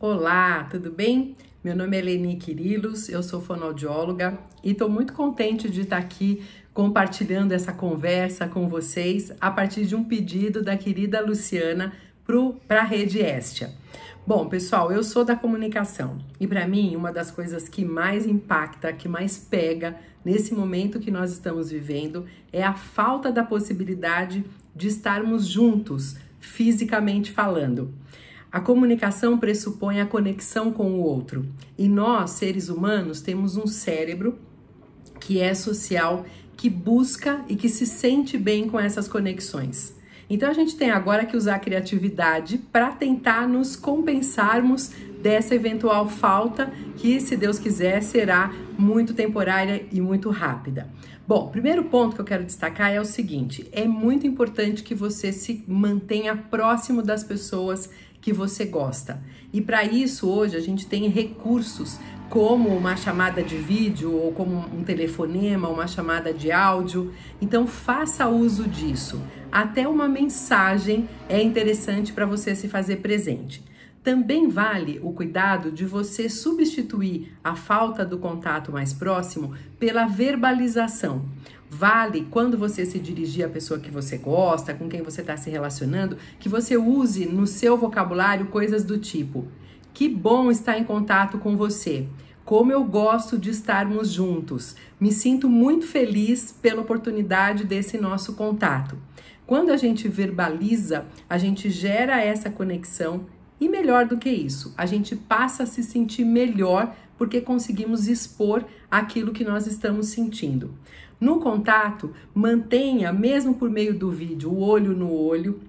Olá, tudo bem? Meu nome é Leni Quirilos, eu sou fonoaudióloga e estou muito contente de estar aqui compartilhando essa conversa com vocês a partir de um pedido da querida Luciana para a Rede Estia. Bom, pessoal, eu sou da comunicação e para mim uma das coisas que mais impacta, que mais pega nesse momento que nós estamos vivendo é a falta da possibilidade de estarmos juntos, fisicamente falando. A comunicação pressupõe a conexão com o outro e nós, seres humanos, temos um cérebro que é social, que busca e que se sente bem com essas conexões. Então a gente tem agora que usar a criatividade para tentar nos compensarmos dessa eventual falta que, se Deus quiser, será muito temporária e muito rápida. Bom, primeiro ponto que eu quero destacar é o seguinte: é muito importante que você se mantenha próximo das pessoas que você gosta. E para isso, hoje, a gente tem recursos como uma chamada de vídeo ou como um telefonema, uma chamada de áudio. Então, faça uso disso. Até uma mensagem é interessante para você se fazer presente. Também vale o cuidado de você substituir a falta do contato mais próximo pela verbalização. Vale quando você se dirigir à pessoa que você gosta, com quem você está se relacionando, que você use no seu vocabulário coisas do tipo: Que bom estar em contato com você. Como eu gosto de estarmos juntos. Me sinto muito feliz pela oportunidade desse nosso contato. Quando a gente verbaliza, a gente gera essa conexão e melhor do que isso, a gente passa a se sentir melhor porque conseguimos expor aquilo que nós estamos sentindo. No contato, mantenha, mesmo por meio do vídeo, o olho no olho,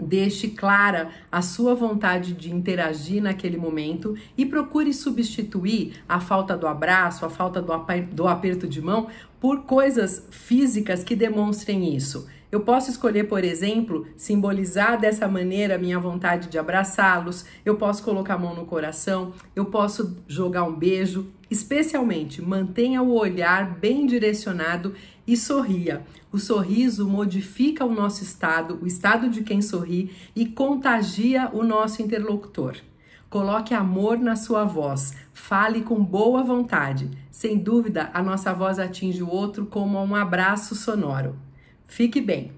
Deixe clara a sua vontade de interagir naquele momento e procure substituir a falta do abraço, a falta do, aperto de mão por coisas físicas que demonstrem isso. Eu posso escolher, por exemplo, simbolizar dessa maneira a minha vontade de abraçá-los, eu posso colocar a mão no coração, eu posso jogar um beijo. Especialmente, mantenha o olhar bem direcionado e sorria. O sorriso modifica o nosso estado, o estado de quem sorri e contagia o nosso interlocutor. Coloque amor na sua voz, fale com boa vontade. Sem dúvida, a nossa voz atinge o outro como um abraço sonoro. Fique bem!